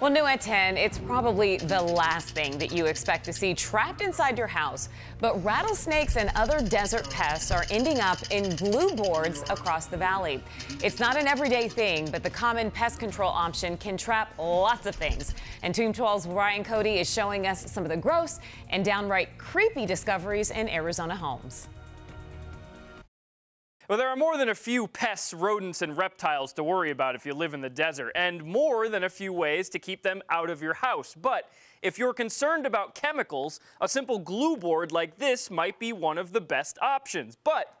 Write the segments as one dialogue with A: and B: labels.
A: Well, new at 10, it's probably the last thing that you expect to see trapped inside your house. But rattlesnakes and other desert pests are ending up in glue boards across the valley. It's not an everyday thing, but the common pest control option can trap lots of things. And Team 12's Ryan Cody is showing us some of the gross and downright creepy discoveries in Arizona homes.
B: Well, there are more than a few pests, rodents, and reptiles to worry about if you live in the desert, and more than a few ways to keep them out of your house. But if you're concerned about chemicals, a simple glue board like this might be one of the best options. But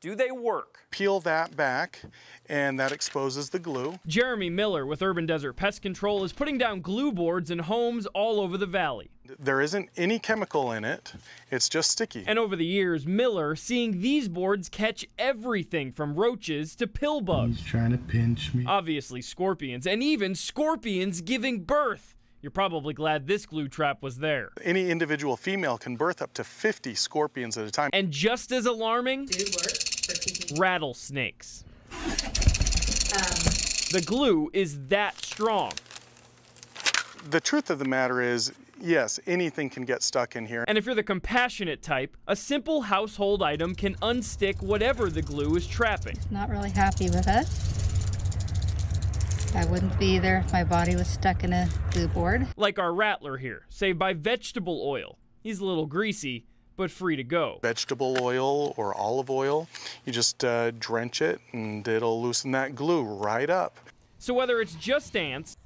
B: do they work?
C: Peel that back and that exposes the glue.
B: Jeremy Miller with Urban Desert Pest Control is putting down glue boards in homes all over the valley.
C: There isn't any chemical in it, it's just sticky.
B: And over the years, Miller seeing these boards catch everything from roaches to pill bugs.
D: He's trying to pinch me.
B: Obviously scorpions, and even scorpions giving birth. You're probably glad this glue trap was there.
C: Any individual female can birth up to 50 scorpions at a time.
B: And just as alarming, rattlesnakes. Um. The glue is that strong.
C: The truth of the matter is, yes, anything can get stuck in here.
B: And if you're the compassionate type, a simple household item can unstick whatever the glue is trapping.
E: Not really happy with us. I wouldn't be there if my body was stuck in a glue board.
B: Like our rattler here, saved by vegetable oil. He's a little greasy, but free to go.
C: Vegetable oil or olive oil, you just uh, drench it and it'll loosen that glue right up.
B: So whether it's just ants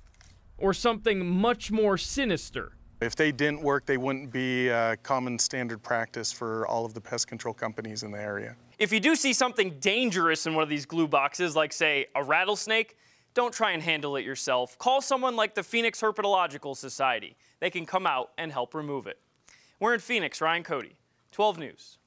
B: or something much more sinister,
C: if they didn't work, they wouldn't be a common standard practice for all of the pest control companies in the area.
B: If you do see something dangerous in one of these glue boxes, like say a rattlesnake, don't try and handle it yourself. Call someone like the Phoenix Herpetological Society. They can come out and help remove it. We're in Phoenix, Ryan Cody, 12 News.